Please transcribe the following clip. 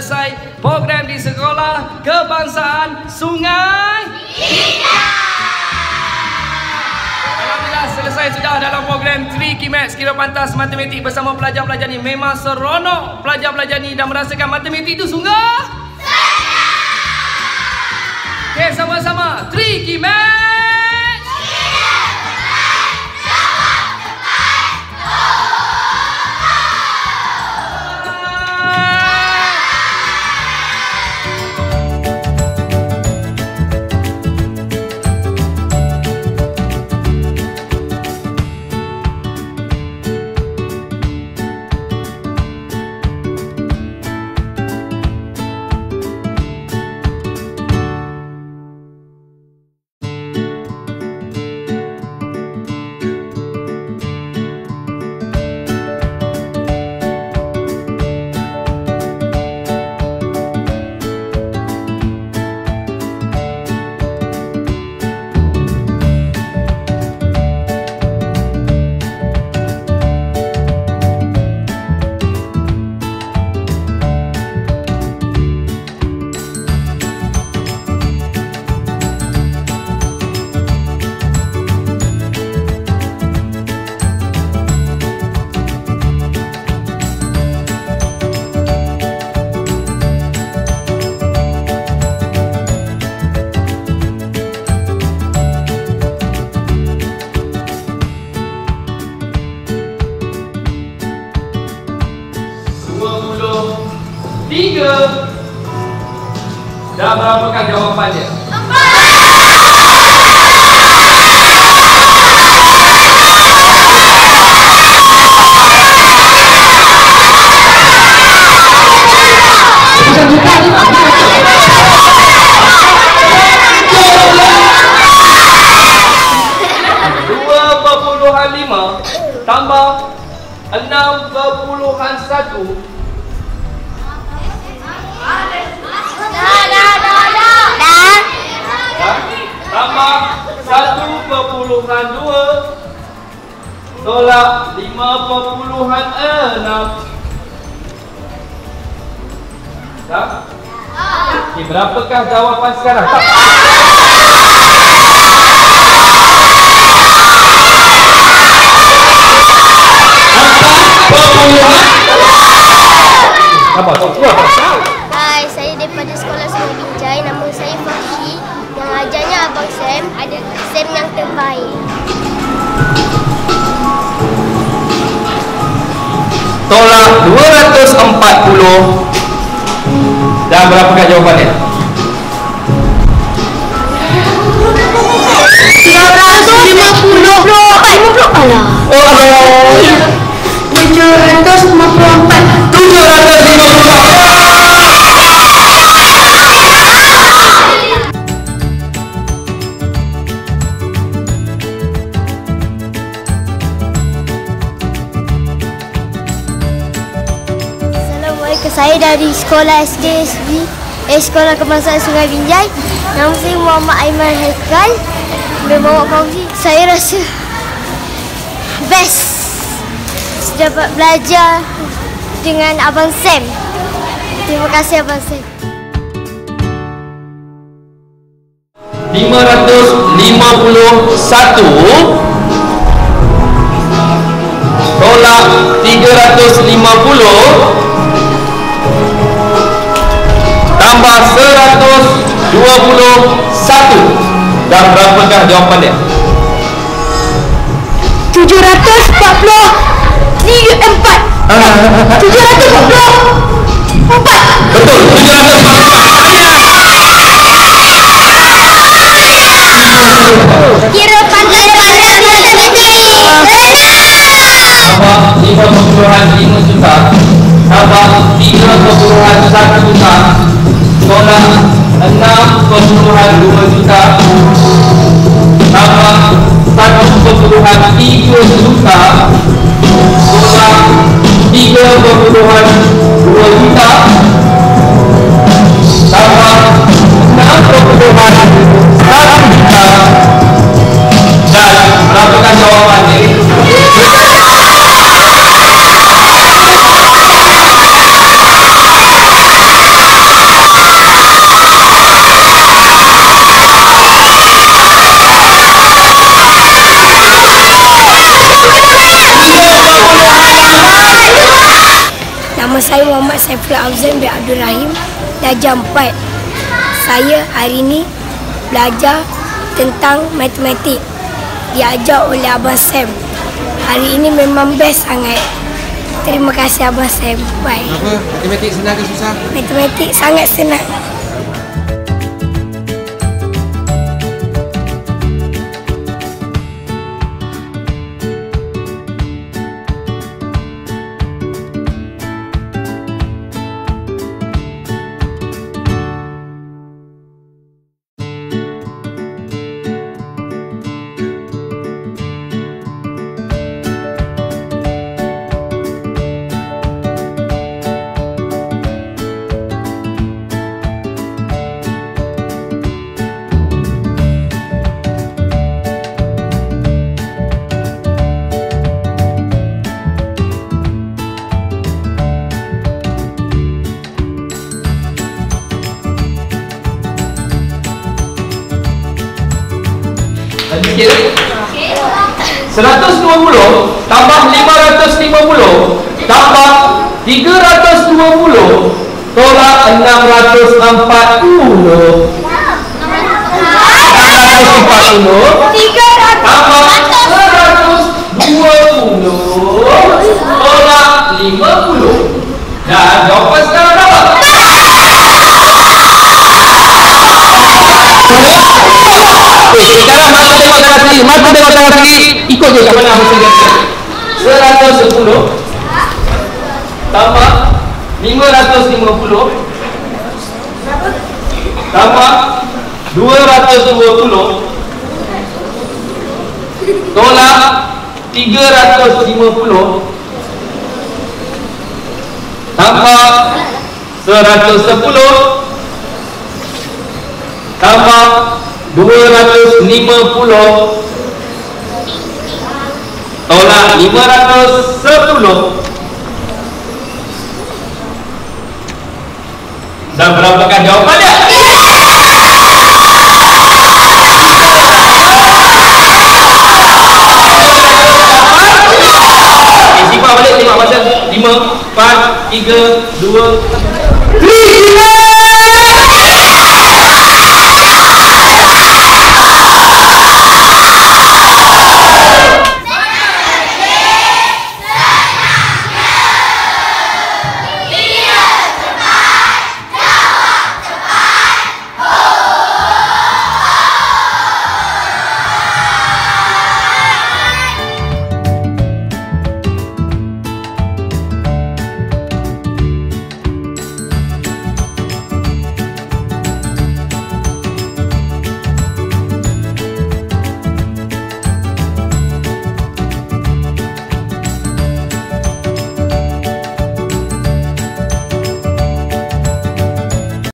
selesai program di sekolah kebangsaan Sungai Alhamdulillah selesai sudah dalam program 3 Kimax. Kira Pantas Matematik bersama pelajar-pelajar ni Memang seronok. Pelajar-pelajar ni dan merasakan matematik itu sungguh. Okay sama-sama. 3 Kimax tiga Dan berapakah jawapannya? Tambah enam perpuluhan satu Dah, dah, dah, dah. Dah. Ya. Tambah satu perpuluhan dua Tolak lima perpuluhan enam Tak? Okay, berapakah jawapan sekarang? Tak. Perpuluhan Sabar, sabar. Hai, saya daripada Sekolah Binjai. Nama saya Fashi. Yang ajarnya Abang Sam. Ada Sam yang terbaik. Tolak 240 Dan berapakah jawapannya? 950. Alah. Oh, alah. Saya dari Sekolah SDSB. Eh, Sekolah Kebangsaan Sungai Binjai. Nama saya Muhammad Aiman Haikal. Membawa kongsi. Saya rasa best dapat belajar dengan Abang Sam. Terima kasih Abang Sam. 551 Tolak 350 Tambah 121 Dan berapakah jawapan dia? 740 4 740 Betul, 740 1.3 juta Tolak 3.2 juta Tambah 6.1 juta saya Muhammad Saiful Afzan bin Abdul Rahim Darjah 4 Saya hari ini belajar tentang matematik. Diajar oleh Abang Sam. Hari ini memang best sangat. Terima kasih Abang Sam. Bye. Apa? Matematik senang ke susah? Matematik sangat senang 120 tambah 550 tambah 320 tolak 640 640 tambah 120 tolak 50 dan jawapan sekarang berapa? Tengok sendiri, mata tengok tangan sendiri, ikut je. Kat mana apa kata. 110 tambah 550 tambah 220 tolak 350 tambah 110 tambah 250 tolak 510 dan berapakah jawapannya? Okay, simpan balik tengok masa 5, 4, 3,